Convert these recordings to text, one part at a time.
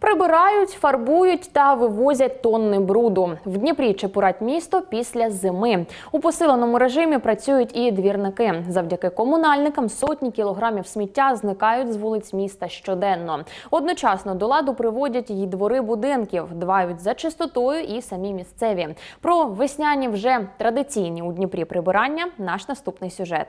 Прибирають, фарбують та вивозять тонни бруду. В Дніпрі чепурать місто після зими. У посиленому режимі працюють і двірники. Завдяки комунальникам сотні кілограмів сміття зникають з вулиць міста щоденно. Одночасно до ладу приводять й двори будинків, дбають за чистотою і самі місцеві. Про весняні вже традиційні у Дніпрі прибирання наш наступний сюжет.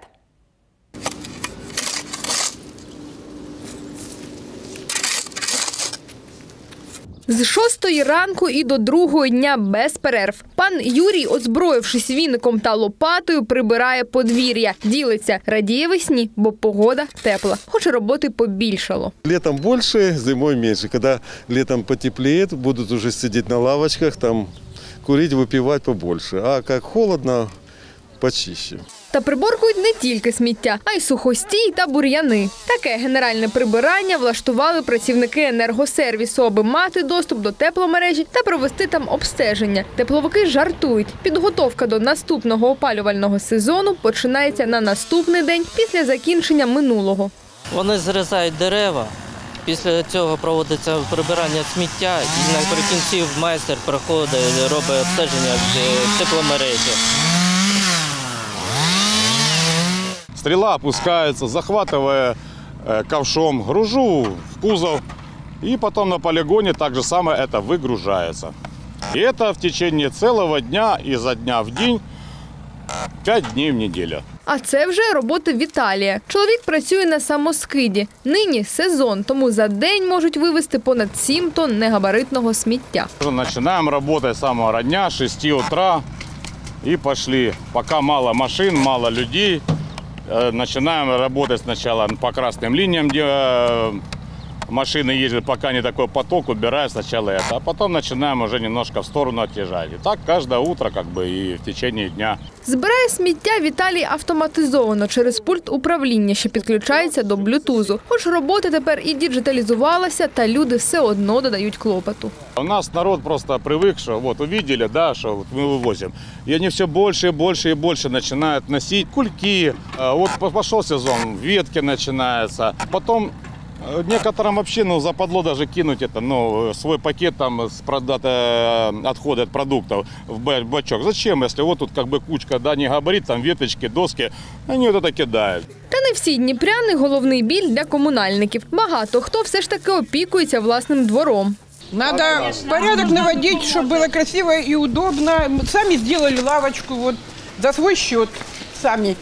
З шостої ранку і до другого дня без перерв. Пан Юрій, озброївшись віником та лопатою, прибирає подвір'я. Ділиться, радіє весні, бо погода тепла. Хоче роботи побільшало. Летом больше, зимой меньше. Когда летом потеплеет, будут уже сидеть на лавочках, там курить, выпивать побольше. А как холодно, почище. Та приборкують не тільки сміття, а й сухостій та бур'яни. Таке генеральне прибирання влаштували працівники енергосервісу, аби мати доступ до тепломережі та провести там обстеження. Тепловики жартують. Підготовка до наступного опалювального сезону починається на наступний день після закінчення минулого. Вони зрізають дерева. Після цього проводиться прибирання сміття і наприкінці майстер приходить, робить обстеження в тепломережі. Стрела опускается, захватывая э, ковшом, гружу в кузов. И потом на полигоне так же самое это выгружается. И это в течение целого дня, изо дня в день, 5 дней в неделю. А це вже робота Віталія. Чоловік працює на самоскиді. Нині сезон, тому за день можуть вивезти понад 7 тонн негабаритного сміття. Уже Начинаем работать с самого дня, 6 утра. И пошли. Пока мало машин, мало людей. Э, Начинаем работать сначала по красным линиям, где э, машины ездят, пока не такой поток, убираем сначала это. А потом начинаем уже немножко в сторону отъезжать. И так каждое утро как бы и в течение дня. Збирає сміття Віталій автоматизовано через пульт управління, що підключається до блютузу. Хоч робота тепер і діджиталізувалася, та люди все одно додають клопоту. У нас народ просто привык, что вот увидели, да, что вот мы вывозим. И они все больше и больше и больше начинают носить кульки. А Вот по- пошел сезон, ветки начинаются. Потом э, некоторым вообще ну, западло даже кинуть это, ну, э, свой пакет там с продата, э, отходы от продуктов в ба- бачок. Зачем, если вот тут как бы кучка, да, не габарит, там веточки, доски, они вот это кидают. Та не всі дніпряни головний біль для комунальників. Багато хто все ж таки опікується власним двором. Надо порядок наводить, чтобы было красиво и удобно. Мы Сами сделали лавочку вот за свой счет. Сами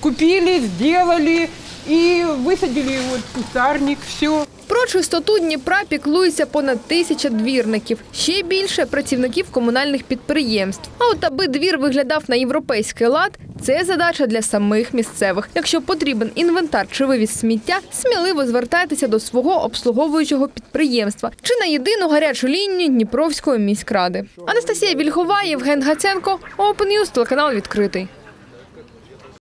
купили, сделали и высадили вот кустарник, все. Про чистоту Дніпра піклується понад тисяча двірників. Ще більше працівників комунальних підприємств. А от аби двір виглядав на європейський лад, це задача для самих місцевих. Якщо потрібен інвентар чи вивіз сміття, сміливо звертайтеся до свого обслуговуючого підприємства чи на єдину гарячу лінію Дніпровської міськради. Анастасія Вільхова, Євген Гаценко, Open News, телеканал відкритий.